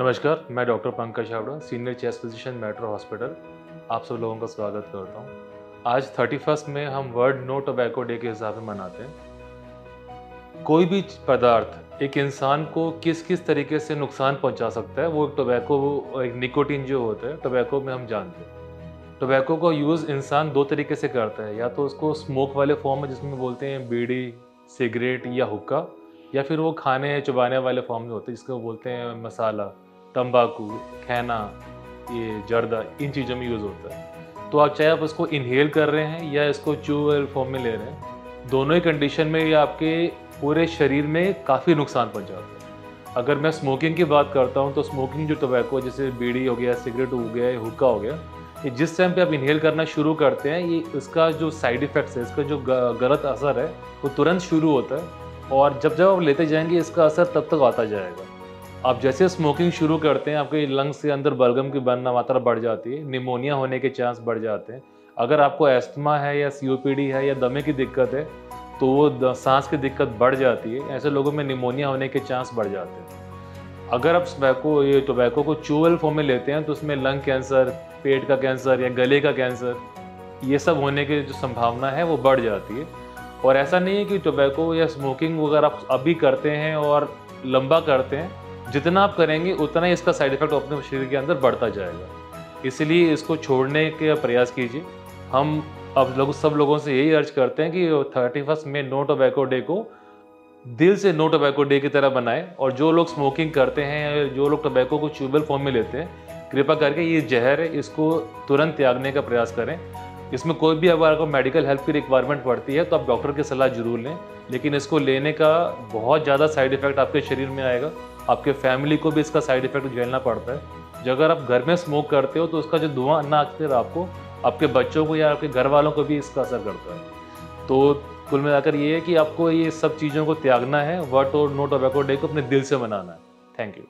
नमस्कार, मैं doctor Pankaj Chhawra senior chest physician, metro hospital. आप सब लोगों का स्वागत करता हूँ। आज थर्टी फ़र्स्ट में हम वर्ल्ड नो टोबैको डे के हिसाब से मनाते हैं। कोई भी पदार्थ एक इंसान को किस किस तरीके से नुकसान पहुँचा सकता है, वो एक टोबैको, एक निकोटीन जो होता है, टोबैको में हम जानते हैं। टोबैको का यूज़ इंसान दो तरीके से करता है, या तो उसको स्मोक वाले फॉर्म में, जिसमें बोलते हैं बीड़ी, सिगरेट या हुक्का, या फिर वो खाने चुबाने वाले फॉर्म में होते हैं, जिसको बोलते हैं मसाला। तंबाकू, खैना, ये जर्दा, इन चीज़ों में यूज़ होता है। तो आप चाहे आप उसको इनहेल कर रहे हैं या इसको चूअल फॉर्म में ले रहे हैं, दोनों ही कंडीशन में ये आपके पूरे शरीर में काफ़ी नुकसान पहुँचाता है। अगर मैं स्मोकिंग की बात करता हूँ तो स्मोकिंग जो टोबैको जैसे बीड़ी हो गया सिगरेट हो गया हुक्का हो गया, ये जिस टाइम पे आप इनहेल करना शुरू करते हैं, ये इसका जो साइड इफ़ेक्ट्स है, इसका जो गलत असर है, वो तुरंत शुरू होता है और जब जब आप लेते जाएँगे, इसका असर तब तक आता जाएगा। आप जैसे स्मोकिंग शुरू करते हैं, आपके लंग्स के अंदर बलगम की बनना मात्रा बढ़ जाती है निमोनिया होने के चांस बढ़ जाते हैं। अगर आपको एस्थमा है या सीओपीडी है या दमे की दिक्कत है तो वो सांस की दिक्कत बढ़ जाती है। ऐसे लोगों में निमोनिया होने के चांस बढ़ जाते हैं। अगर आप टोबैको ये टोबैको को चूवल फॉर्म में लेते हैं तो उसमें लंग कैंसर पेट का कैंसर या गले का कैंसर ये सब होने की जो संभावना है, वो बढ़ जाती है। और ऐसा नहीं है कि टोबैको या स्मोकिंग अगर आप अभी करते हैं और लंबा करते हैं जितना आप करेंगे, उतना ही इसका साइड इफ़ेक्ट अपने शरीर के अंदर बढ़ता जाएगा। इसलिए इसको छोड़ने के प्रयास कीजिए। हम अब लोग, सब लोगों से यही अर्ज़ करते हैं कि थर्टी फ़र्स्ट में नो टोबैको डे को दिल से नो टोबैको डे की तरह बनाएँ और जो लोग स्मोकिंग करते हैं, जो लोग टोबैको को ट्यूबल फॉर्म में लेते हैं, कृपा करके ये जहर है इसको तुरंत त्यागने का प्रयास करें। इसमें कोई भी अगर आपको मेडिकल हेल्प की रिक्वायरमेंट पड़ती है तो आप डॉक्टर की सलाह ज़रूर लें। लेकिन इसको लेने का बहुत ज़्यादा साइड इफ़ेक्ट आपके शरीर में आएगा। आपके फैमिली को भी इसका साइड इफ़ेक्ट झेलना पड़ता है। जो अगर आप घर में स्मोक करते हो तो उसका जो धुआँ ना अक्सर आपको, आपके बच्चों को या आपके घर वालों को भी इसका असर करता है। तो कुल मिलाकर ये है कि आपको ये सब चीज़ों को त्यागना है वट और नो टोबैको डे को अपने दिल से मनाना है। Thank you